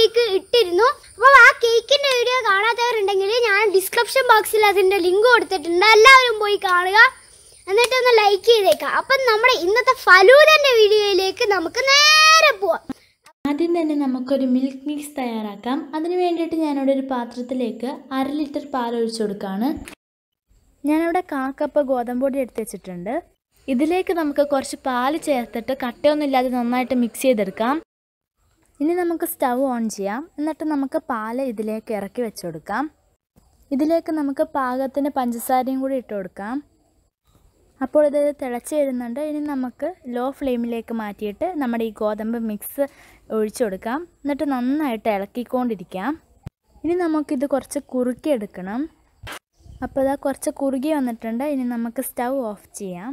Cake ഇട്ടിരുന്നു. അപ്പോൾ ആ കേക്കിന്റെ വീഡിയോ കാണാത്തവരുണ്ടെങ്കിൽ ഞാൻ ഡിസ്ക്രിപ്ഷൻ ബോക്സിൽ അതിന്റെ ലിങ്ക് കൊടുത്തിട്ടുണ്ട്. എല്ലാവരും പോയി കാണുക. എന്നിട്ട് ഒന്ന് ലൈക്ക് ചെയ്തേക്കാം. അപ്പം നമ്മുടെ ഇന്നത്തെ ഫലൂദന്റെ വീഡിയോയിലേക്ക് നമുക്ക് നേരെ പോവാം. ആദ്യം തന്നെ നമുക്കൊരു മിൽക്ക് മിക്സ് തയ്യാറാക്കാം. അതിന് വേണ്ടിയിട്ട് ഞാനിവിടെ ഒരു പാത്രത്തിലേക്ക് അര ലിറ്റർ പാൽ ഒഴിച്ചു കൊടുക്കുകയാണ് ഞാനിവിടെ കാക്കപ്പ് ഗോതമ്പ് പൊടി എടുത്ത് വെച്ചിട്ടുണ്ട്. ഇതിലേക്ക് നമുക്ക് കുറച്ച് പാൽ ചേർത്തിട്ട് കട്ടയൊന്നുമില്ലാതെ നന്നായിട്ട് മിക്സ് ചെയ്തെടുക്കാം. ഇനി നമുക്ക് സ്റ്റൗ ഓൺ ചെയ്യാം. എന്നിട്ട് നമുക്ക് പാൽ ഇതിലേക്ക് ഇറക്കി വെച്ച് കൊടുക്കാം ഇതിലേക്ക് നമുക്ക് പാകത്തിന് പഞ്ചസാരയും കൂടി ഇട്ട് കൊടുക്കാം. അപ്പോൾ ഇത് തിളച്ച് വരുന്നുണ്ട്. ഇനി നമുക്ക് ലോ ഫ്ലെയിമിലേക്ക് മാറ്റിയിട്ട് നമ്മുടെ ഈ ഗോതമ്പ് മിക്സ് ഒഴിച്ചു കൊടുക്കാം. എന്നിട്ട് നന്നായിട്ട് ഇളക്കിക്കൊണ്ടിരിക്കാം. ഇനി നമുക്കിത് കുറച്ച് കുറുക്കിയെടുക്കണം അപ്പോൾ ഇതാ കുറച്ച് കുറുകി വന്നിട്ടുണ്ട്. ഇനി നമുക്ക് സ്റ്റൗ ഓഫ് ചെയ്യാം.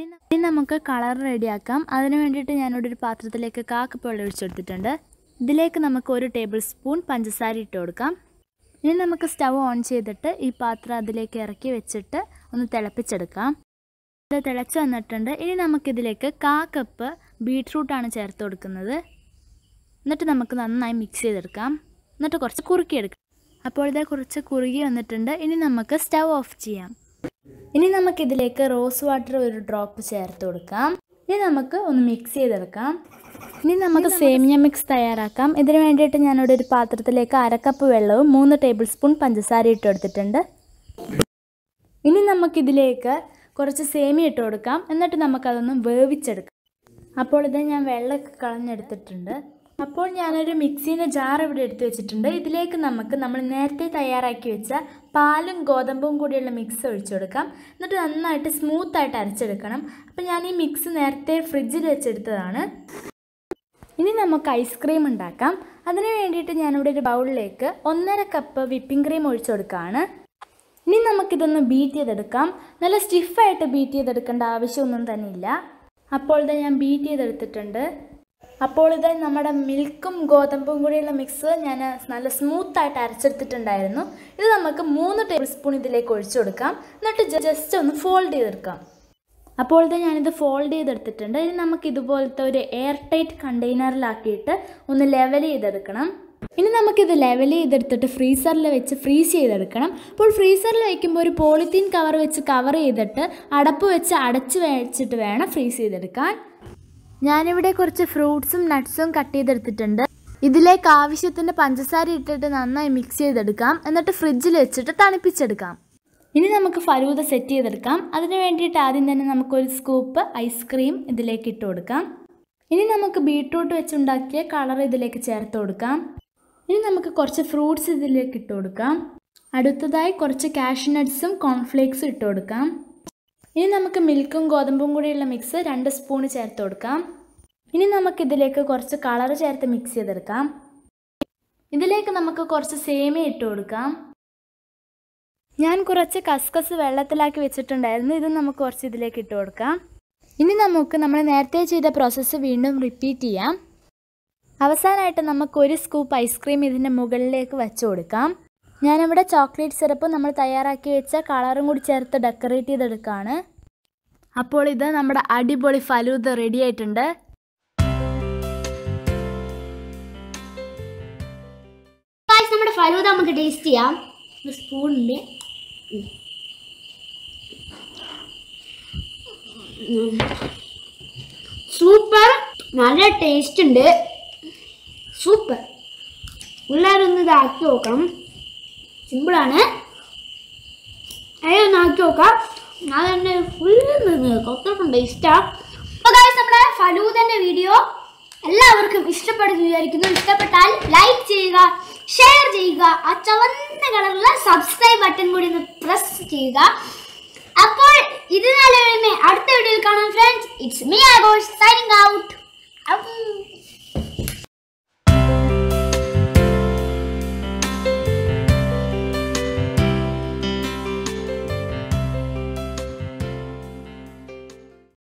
ഇനി നമുക്ക് കളർ റെഡിയാക്കാം. അതിന് വേണ്ടിയിട്ട് ഞാനിവിടെ ഒരു പാത്രത്തിലേക്ക് കാക്കപ്പൊള്ളി ഒഴിച്ചെടുത്തിട്ടുണ്ട് ഇതിലേക്ക് നമുക്ക് ഒരു ടേബിൾ സ്പൂൺ പഞ്ചസാര ഇട്ട് കൊടുക്കാം. ഇനി നമുക്ക് സ്റ്റവ് ഓൺ ചെയ്തിട്ട് ഈ പാത്രം അതിലേക്ക് ഇറക്കി വെച്ചിട്ട് ഒന്ന് തിളപ്പിച്ചെടുക്കാം. ഇത് തിളച്ച് വന്നിട്ടുണ്ട്. ഇനി നമുക്കിതിലേക്ക് കാ കപ്പ് ബീട്രൂട്ടാണ് ചേർത്ത് കൊടുക്കുന്നത്. എന്നിട്ട് നമുക്ക് നന്നായി മിക്സ് ചെയ്തെടുക്കാം. എന്നിട്ട് കുറച്ച് കുറുക്കിയെടുക്കാം. അപ്പോൾ ഇത് കുറച്ച് കുറുകി വന്നിട്ടുണ്ട്. ഇനി നമുക്ക് സ്റ്റവ് ഓഫ് ചെയ്യാം. ഇനി നമുക്കിതിലേക്ക് റോസ് വാട്ടർ ഒരു ഡ്രോപ്പ് ചേർത്ത് കൊടുക്കാം. ഇനി നമുക്ക് ഒന്ന് മിക്സ് ചെയ്തെടുക്കാം. ഇനി നമുക്ക് സേമിയ മിക്സ് തയ്യാറാക്കാം. ഇതിന് വേണ്ടിയിട്ട് ഞാനിവിടെ ഒരു പാത്രത്തിലേക്ക് അരക്കപ്പ് വെള്ളവും മൂന്ന് ടേബിൾ സ്പൂൺ പഞ്ചസാര ഇട്ട് കൊടുത്തിട്ടുണ്ട്. ഇനി നമുക്കിതിലേക്ക് കുറച്ച് സേമിയ ഇട്ട് കൊടുക്കാം. എന്നിട്ട് നമുക്കതൊന്ന് വേവിച്ചെടുക്കാം. അപ്പോൾ ഇത് ഞാൻ വെള്ളമൊക്കെ കളഞ്ഞെടുത്തിട്ടുണ്ട്. അപ്പോൾ ഞാനൊരു മിക്സീന്റെ ജാർ ഇവിടെ എടുത്തു വെച്ചിട്ടുണ്ട്. ഇതിലേക്ക് നമുക്ക് നമ്മൾ നേരത്തെ തയ്യാറാക്കി വെച്ച പാലും ഗോതമ്പും കൂടിയുള്ള മിക്സ് ഒഴിച്ചു കൊടുക്കാം. എന്നിട്ട് നന്നായിട്ട് സ്മൂത്തായിട്ട് അരച്ചെടുക്കണം. അപ്പോൾ ഞാൻ ഈ മിക്സ് നേരത്തെ ഫ്രിഡ്ജിൽ വെച്ചെടുത്തതാണ്. ഇനി നമുക്ക് ഐസ്ക്രീം ഉണ്ടാക്കാം. അതിന് വേണ്ടിയിട്ട് ഞാനിവിടെ ഒരു ബൗളിലേക്ക് ഒന്നര കപ്പ് വിപ്പിംഗ് ക്രീം ഒഴിച്ചു കൊടുക്കുകയാണ്. ഇനി നമുക്കിതൊന്ന് ബീറ്റ് ചെയ്തെടുക്കാം. നല്ല സ്റ്റിഫായിട്ട് ബീറ്റ് ചെയ്തെടുക്കേണ്ട ആവശ്യമൊന്നും തന്നെ ഇല്ല. അപ്പോൾ ഇത് ഞാൻ ബീറ്റ് ചെയ്തെടുത്തിട്ടുണ്ട്. അപ്പോൾ ഇത് നമ്മുടെ മിൽക്കും ഗോതമ്പും കൂടിയുള്ള മിക്സ് ഞാൻ നല്ല സ്മൂത്തായിട്ട് അരച്ചെടുത്തിട്ടുണ്ടായിരുന്നു. ഇത് നമുക്ക് മൂന്ന് ടേബിൾ സ്പൂൺ ഇതിലേക്ക് ഒഴിച്ചു കൊടുക്കാം. എന്നിട്ട് ജസ്റ്റ് ഒന്ന് ഫോൾഡ് ചെയ്തെടുക്കാം. അപ്പോൾ ഇത് ഞാനിത് ഫോൾഡ് ചെയ്തെടുത്തിട്ടുണ്ട്. ഇനി നമുക്ക് ഇതുപോലത്തെ ഒരു എയർ ടൈറ്റ് കണ്ടെയ്നറിലാക്കിയിട്ട് ഒന്ന് ലെവൽ ചെയ്തെടുക്കണം. ഇനി നമുക്കിത് ലെവൽ ചെയ്തെടുത്തിട്ട് ഫ്രീസറിൽ വെച്ച് ഫ്രീസ് ചെയ്തെടുക്കണം. അപ്പോൾ ഫ്രീസറിൽ വയ്ക്കുമ്പോൾ ഒരു പോളിത്തീൻ കവർ വെച്ച് കവർ ചെയ്തിട്ട് അടപ്പ് വെച്ച് അടച്ച് വെച്ചിട്ട് വേണം ഫ്രീസ് ചെയ്തെടുക്കാൻ. ഞാനിവിടെ കുറച്ച് ഫ്രൂട്ട്സും നട്ട്സും കട്ട് ചെയ്തെടുത്തിട്ടുണ്ട്. ഇതിലേക്ക് ആവശ്യത്തിന് പഞ്ചസാര ഇട്ടിട്ട് നന്നായി മിക്സ് ചെയ്തെടുക്കാം. എന്നിട്ട് ഫ്രിഡ്ജിൽ വെച്ചിട്ട് തണുപ്പിച്ചെടുക്കാം. ഇനി നമുക്ക് ഫലൂത സെറ്റ് ചെയ്തെടുക്കാം. അതിന് വേണ്ടിയിട്ട് ആദ്യം തന്നെ നമുക്കൊരു സ്കൂപ്പ് ഐസ്ക്രീം ഇതിലേക്ക് ഇട്ട് കൊടുക്കാം. ഇനി നമുക്ക് ബീട്രൂട്ട് വെച്ചുണ്ടാക്കിയ കളർ ഇതിലേക്ക് ചേർത്ത് കൊടുക്കാം. ഇനി നമുക്ക് കുറച്ച് ഫ്രൂട്ട്സ് ഇതിലേക്ക് ഇട്ട് കൊടുക്കാം. അടുത്തതായി കുറച്ച് കാഷ്യൂ നട്ട്സും കോൺഫ്ലേക്സും ഇട്ട് കൊടുക്കാം. ഇനി നമുക്ക് മിൽക്കും ഗോതമ്പും കൂടിയുള്ള മിക്സ് രണ്ട് സ്പൂൺ ചേർത്ത് കൊടുക്കാം. ഇനി നമുക്കിതിലേക്ക് കുറച്ച് കളർ ചേർത്ത് മിക്സ് ചെയ്തെടുക്കാം. ഇതിലേക്ക് നമുക്ക് കുറച്ച് സേമിയ ഇട്ട് കൊടുക്കാം. ഞാൻ കുറച്ച് കസ്കസ് വെള്ളത്തിലാക്കി വെച്ചിട്ടുണ്ടായിരുന്നു. ഇത് നമുക്ക് കുറച്ച് ഇതിലേക്ക് ഇട്ട് കൊടുക്കാം. ഇനി നമുക്ക് നമ്മൾ നേരത്തെ ചെയ്ത പ്രോസസ്സ് വീണ്ടും റിപ്പീറ്റ് ചെയ്യാം. അവസാനമായിട്ട് നമുക്ക് ഒരു സ്കൂപ്പ് ഐസ്ക്രീം ഇതിന്റെ മുകളിലേക്ക് വെച്ച് കൊടുക്കാം. ഞാനിവിടെ ചോക്ലേറ്റ് സിറപ്പ് നമ്മൾ തയ്യാറാക്കി വെച്ച കളറും കൂടി ചേർത്ത് ഡെക്കറേറ്റ് ചെയ്തെടുക്കുകയാണ് അപ്പോൾ ഇത് നമ്മുടെ അടിപൊളി ഫലൂദ റെഡി ആയിട്ടുണ്ട്. നമ്മുടെ ഫലൂദ നമുക്ക് ടേസ്റ്റ് ചെയ്യാം. സ്പൂണിന്റെ സൂപ്പർ. നല്ല ടേസ്റ്റ് ഉണ്ട്. സൂപ്പർ. പിള്ളേരൊന്ന് ഇതാക്കി നോക്കണം. സിമ്പിളാണ് അതൊന്ന് ആക്കി നോക്കാം. അത് തന്നെ ഫുള്ള് നിന്ന് കൊത്തട്ടുണ്ട് ഇഷ്ടമാണ് നമ്മുടെ ഫലൂദന്റെ വീഡിയോ എല്ലാവർക്കും ഇഷ്ടപ്പെടുന്നു വിചാരിക്കുന്നു. ഇഷ്ടപ്പെട്ടാൽ ലൈക്ക് ചെയ്യുക ഷെയർ ചെയ്യുക. ആ ചുവന്ന കളറിലുള്ള സബ്സ്ക്രൈബ് ബട്ടൺ കൂടി ഒന്ന് പ്രസ് ചെയ്യുക. അപ്പോൾ ഇത് നല്ല അടുത്ത വീഡിയോയിൽ കാണാം friends it's me Aghosh signing out